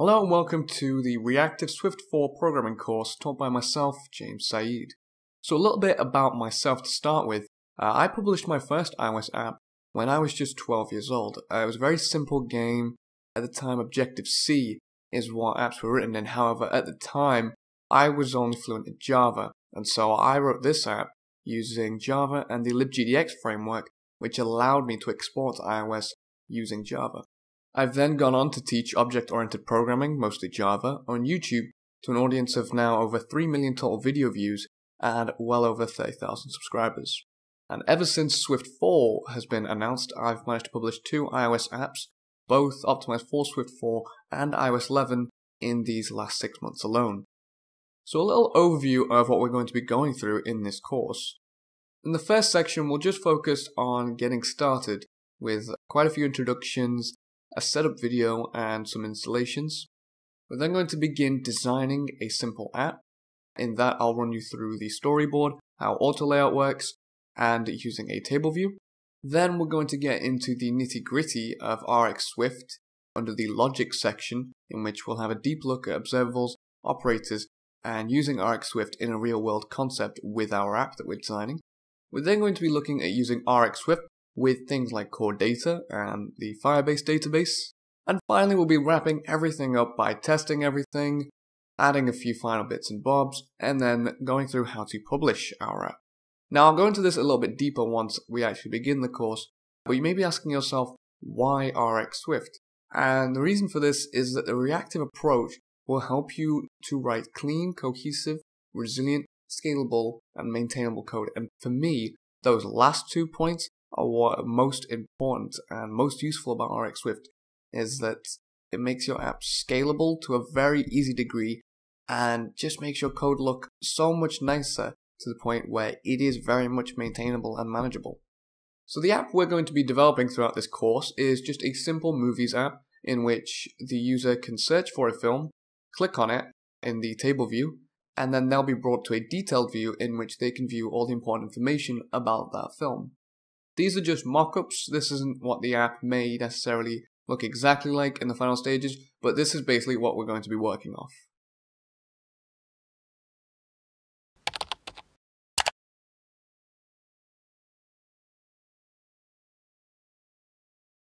Hello and welcome to the Reactive Swift 4 programming course taught by myself, James Saeed. So a little bit about myself to start with. Uh, I published my first iOS app when I was just 12 years old. Uh, it was a very simple game. At the time, Objective-C is what apps were written in. However, at the time, I was only fluent in Java. And so I wrote this app using Java and the libgdx framework, which allowed me to export iOS using Java. I've then gone on to teach object-oriented programming, mostly Java, on YouTube to an audience of now over 3 million total video views and well over 30,000 subscribers. And ever since Swift 4 has been announced, I've managed to publish two iOS apps, both optimized for Swift 4 and iOS 11 in these last six months alone. So a little overview of what we're going to be going through in this course. In the first section, we'll just focus on getting started with quite a few introductions, a setup video, and some installations. We're then going to begin designing a simple app. In that, I'll run you through the storyboard, how auto layout works, and using a table view. Then we're going to get into the nitty gritty of RxSwift under the logic section, in which we'll have a deep look at observables, operators, and using RxSwift in a real world concept with our app that we're designing. We're then going to be looking at using RxSwift with things like core data and the Firebase database. And finally, we'll be wrapping everything up by testing everything, adding a few final bits and bobs, and then going through how to publish our app. Now, I'll go into this a little bit deeper once we actually begin the course, but you may be asking yourself, why RxSwift? And the reason for this is that the reactive approach will help you to write clean, cohesive, resilient, scalable, and maintainable code. And for me, those last two points what most important and most useful about RxSwift is that it makes your app scalable to a very easy degree and just makes your code look so much nicer to the point where it is very much maintainable and manageable. So the app we're going to be developing throughout this course is just a simple movies app in which the user can search for a film, click on it in the table view, and then they'll be brought to a detailed view in which they can view all the important information about that film. These are just mock-ups, this isn't what the app may necessarily look exactly like in the final stages, but this is basically what we're going to be working off.